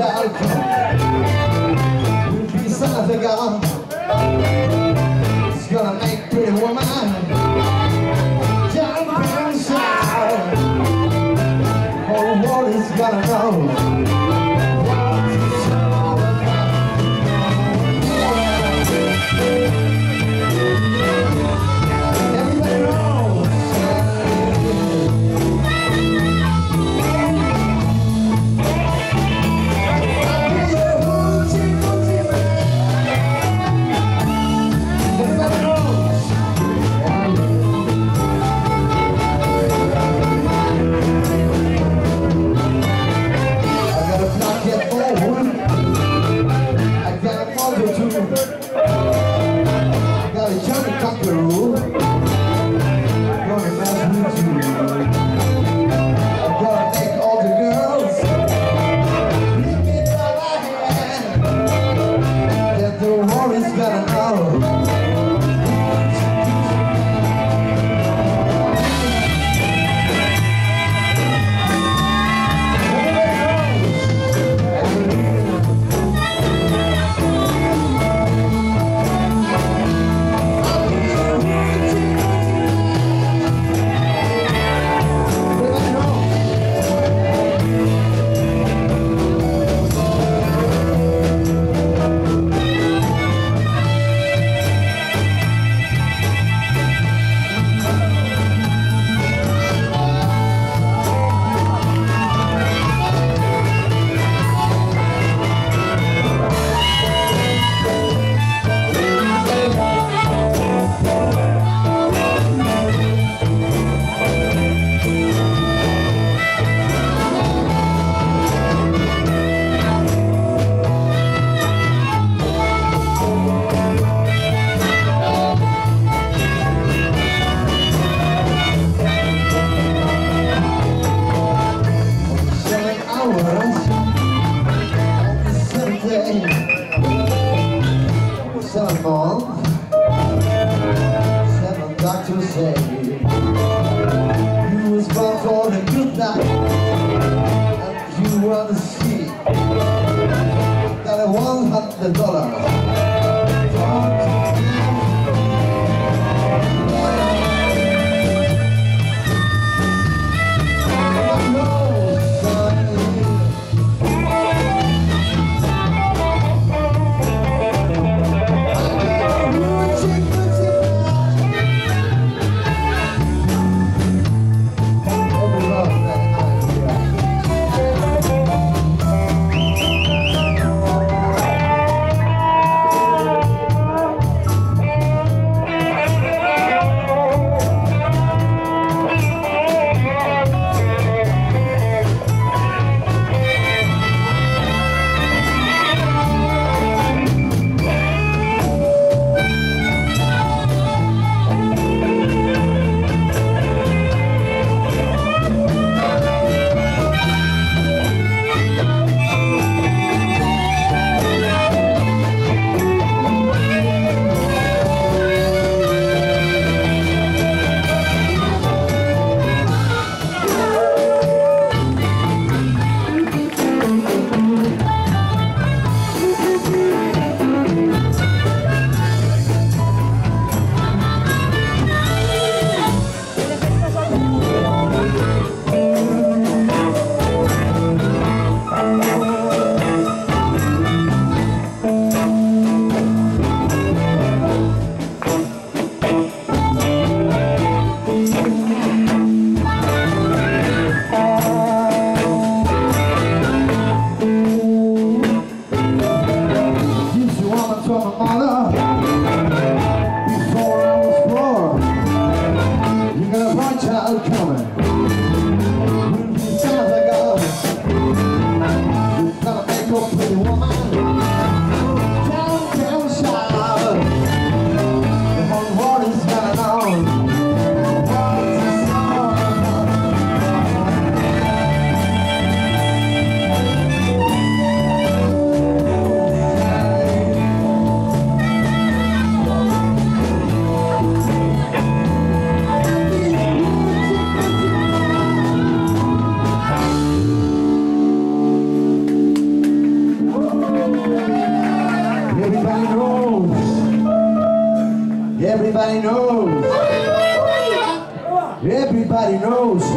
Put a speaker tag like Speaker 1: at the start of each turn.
Speaker 1: شعرك gonna make pretty woman Jump inside Oh, what is gonna know seven doctors say you was born for the good night, and you were the sea. Got a one hundred dollars. everybody knows. Everybody knows. Everybody knows.